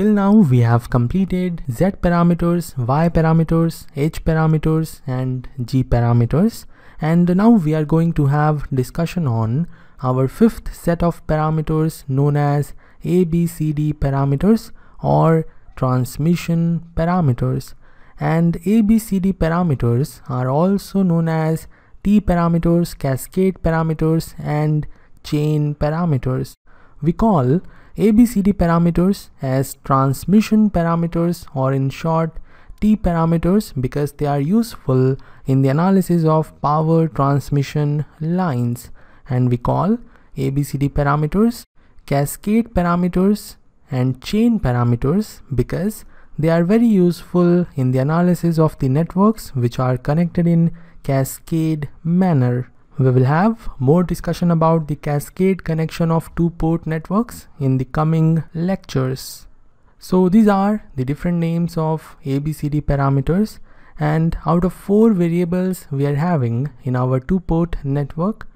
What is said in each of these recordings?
Till now we have completed Z parameters, Y parameters, H parameters and G parameters and now we are going to have discussion on our fifth set of parameters known as ABCD parameters or transmission parameters and ABCD parameters are also known as T parameters, cascade parameters and chain parameters. We call ABCD parameters as transmission parameters or in short T parameters because they are useful in the analysis of power transmission lines and we call ABCD parameters cascade parameters and chain parameters because they are very useful in the analysis of the networks which are connected in cascade manner. We will have more discussion about the cascade connection of two port networks in the coming lectures. So these are the different names of ABCD parameters and out of four variables we are having in our two port network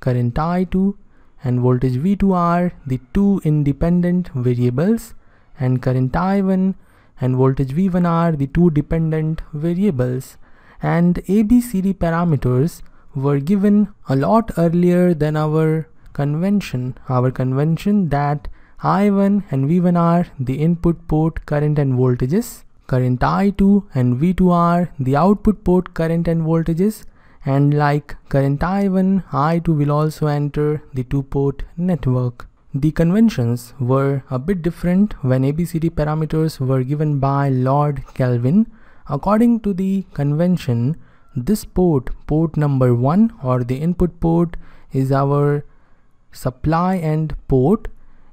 current I2 and voltage V2 are the two independent variables and current I1 and voltage V1 are the two dependent variables and ABCD parameters were given a lot earlier than our convention our convention that I1 and V1 are the input port current and voltages current I2 and V2 are the output port current and voltages and like current I1, I2 will also enter the two-port network. The conventions were a bit different when ABCD parameters were given by Lord Kelvin. According to the convention, this port, port number 1 or the input port is our supply end port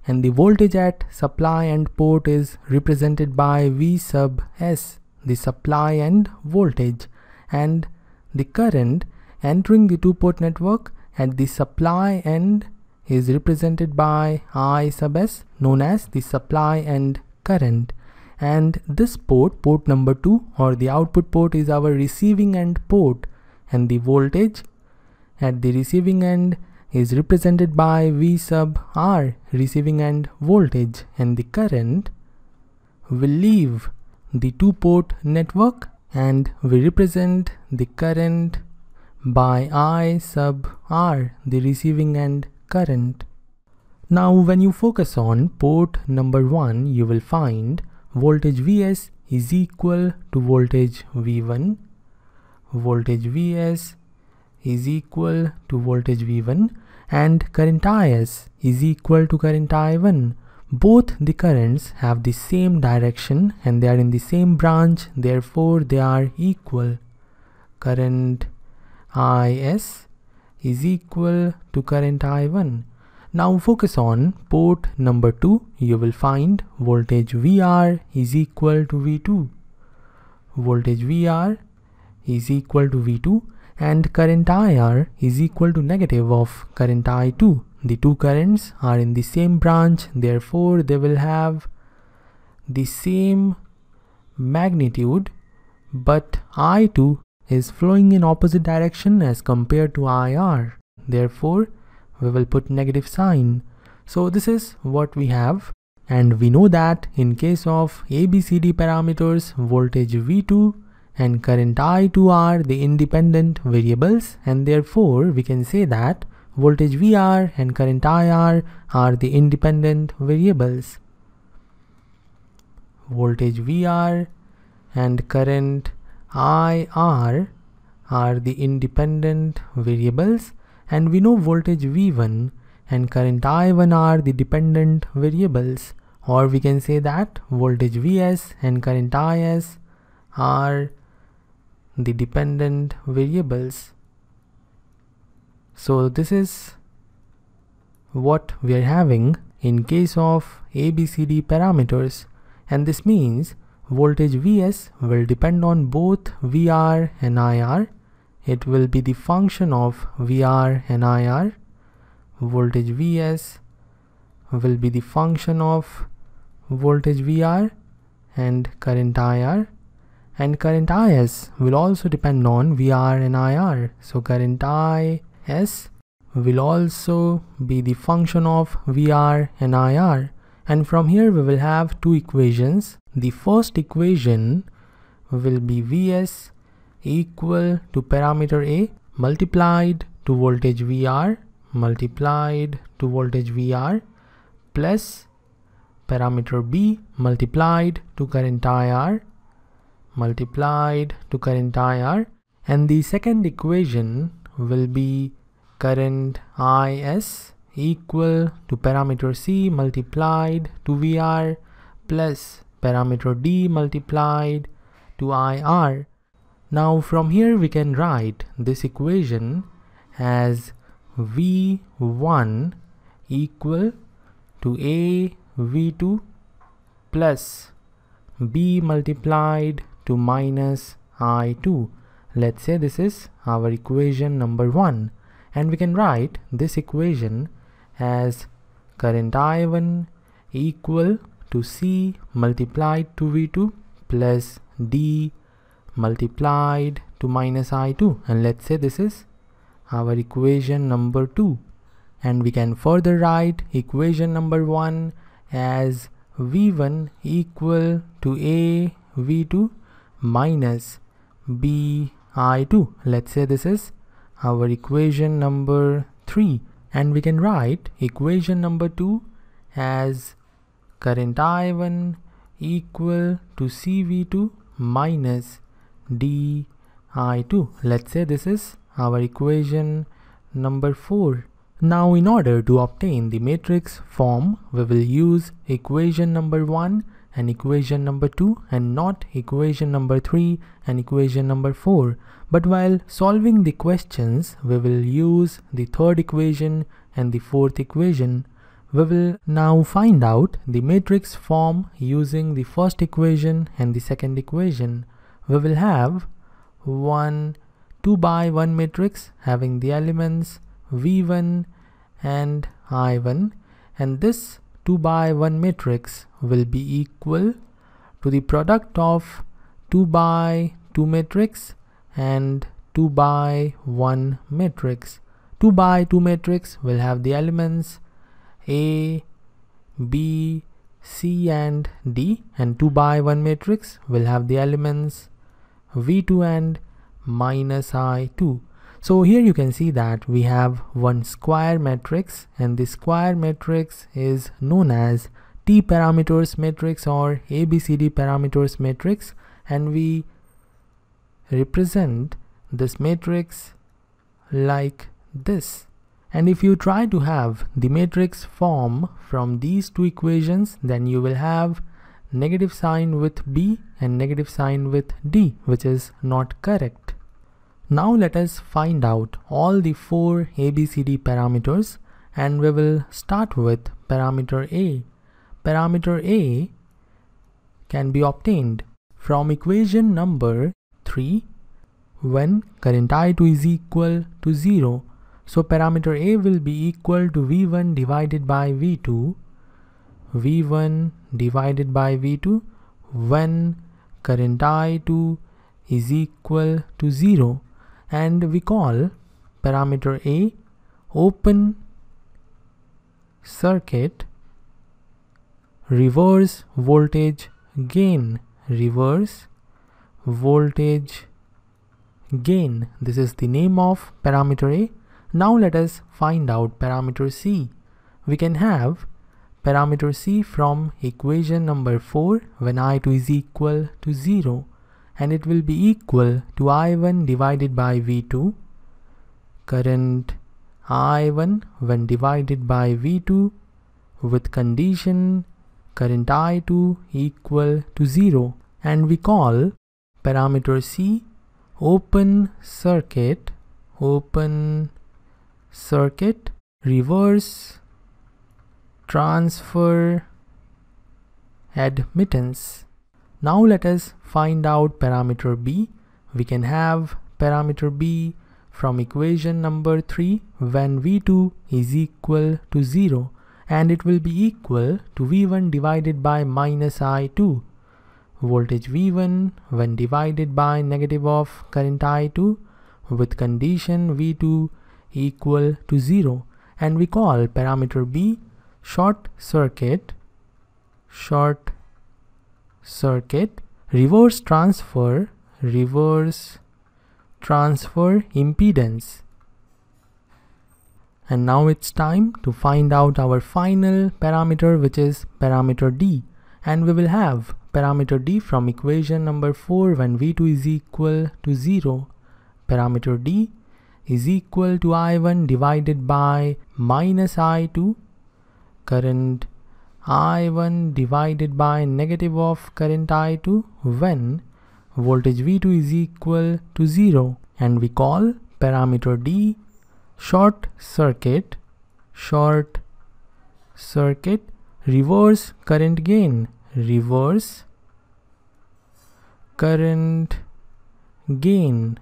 and the voltage at supply end port is represented by V sub S, the supply end voltage and the current entering the two-port network at the supply end is represented by I sub S known as the supply end current and this port port number 2 or the output port is our receiving end port and the voltage at the receiving end is represented by V sub R receiving end voltage and the current will leave the two port network and we represent the current by I sub R, the receiving end current. Now when you focus on port number 1, you will find voltage Vs is equal to voltage V1. Voltage Vs is equal to voltage V1 and current Is is equal to current I1 both the currents have the same direction and they are in the same branch. Therefore they are equal. Current is is equal to current i1 now focus on port number 2 you will find voltage vr is equal to v2 voltage vr is equal to v2 and current ir is equal to negative of current i2 the two currents are in the same branch therefore they will have the same magnitude but I2 is flowing in opposite direction as compared to IR therefore we will put negative sign. So this is what we have. And we know that in case of ABCD parameters voltage V2 and current I2 are the independent variables and therefore we can say that voltage VR and current IR are the independent variables. Voltage VR and current IR are the independent variables and we know voltage V1 and current I1 are the dependent variables or we can say that voltage Vs and current Is are the dependent variables. So this is what we are having in case of ABCD parameters and this means voltage Vs will depend on both VR and IR. It will be the function of VR and IR. Voltage Vs will be the function of voltage VR and current IR and current IS will also depend on VR and IR. So current I S will also be the function of VR and IR and from here we will have two equations the first equation will be Vs equal to parameter A multiplied to voltage VR multiplied to voltage VR plus parameter B multiplied to current IR multiplied to current IR and the second equation will be current IS equal to parameter C multiplied to VR plus parameter D multiplied to IR. Now from here we can write this equation as V1 equal to A V2 plus B multiplied to minus I2. Let's say this is our equation number 1 and we can write this equation as current I1 equal to C multiplied to V2 plus D multiplied to minus I2 and let's say this is our equation number 2 and we can further write equation number 1 as V1 equal to A V2 minus B I2 let's say this is our equation number 3 and we can write equation number 2 as current I1 equal to CV2 minus DI2 let's say this is our equation number 4 now in order to obtain the matrix form we will use equation number 1 and equation number 2 and not equation number 3 and equation number 4 but while solving the questions we will use the third equation and the fourth equation. We will now find out the matrix form using the first equation and the second equation we will have one 2 by 1 matrix having the elements v1 and i1 and this 2 by 1 matrix will be equal to the product of 2 by 2 matrix and 2 by 1 matrix. 2 by 2 matrix will have the elements a b c and d. And 2 by 1 matrix will have the elements v2 and minus i2 so here you can see that we have one square matrix and the square matrix is known as T parameters matrix or ABCD parameters matrix and we represent this matrix like this. And if you try to have the matrix form from these two equations then you will have negative sign with B and negative sign with D which is not correct. Now let us find out all the four ABCD parameters and we will start with parameter A. Parameter A can be obtained from equation number 3 when current I2 is equal to 0. So parameter A will be equal to V1 divided by V2 V1 divided by V2 when current I2 is equal to 0 and we call parameter A open circuit reverse voltage gain reverse voltage gain. This is the name of parameter A. Now let us find out parameter C. We can have parameter C from equation number 4 when I2 is equal to 0 and it will be equal to I1 divided by V2 current I1 when divided by V2 with condition current I2 equal to 0 and we call parameter C open circuit open circuit reverse transfer admittance now let us find out parameter b. We can have parameter b from equation number 3 when v2 is equal to 0 and it will be equal to v1 divided by minus i2 voltage v1 when divided by negative of current i2 with condition v2 equal to 0 and we call parameter b short circuit short circuit reverse transfer reverse transfer impedance. And now it's time to find out our final parameter which is parameter D. And we will have parameter D from equation number 4 when V2 is equal to 0 parameter D is equal to I1 divided by minus I2 current I1 divided by negative of current I2 when voltage V2 is equal to 0 and we call parameter D short circuit short circuit reverse current gain reverse current gain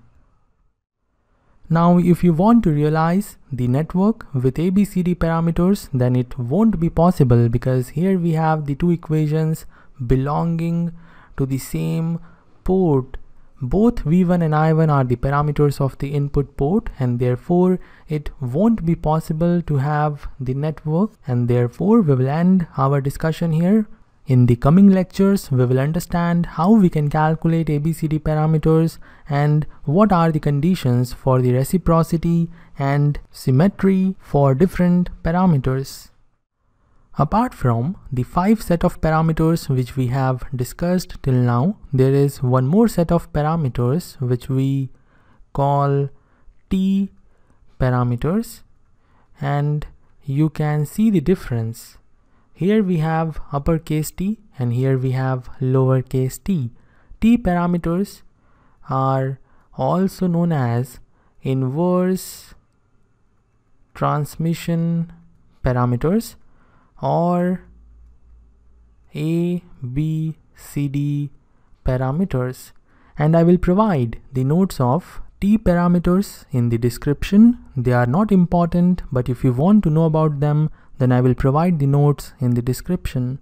now if you want to realize the network with ABCD parameters then it won't be possible because here we have the two equations belonging to the same port. Both V1 and I1 are the parameters of the input port and therefore it won't be possible to have the network and therefore we will end our discussion here in the coming lectures, we will understand how we can calculate ABCD parameters and what are the conditions for the reciprocity and symmetry for different parameters. Apart from the five set of parameters which we have discussed till now, there is one more set of parameters which we call T parameters and you can see the difference here we have uppercase t and here we have lowercase t. T parameters are also known as inverse transmission parameters or A, B, C, D parameters and I will provide the notes of T parameters in the description. They are not important but if you want to know about them then I will provide the notes in the description.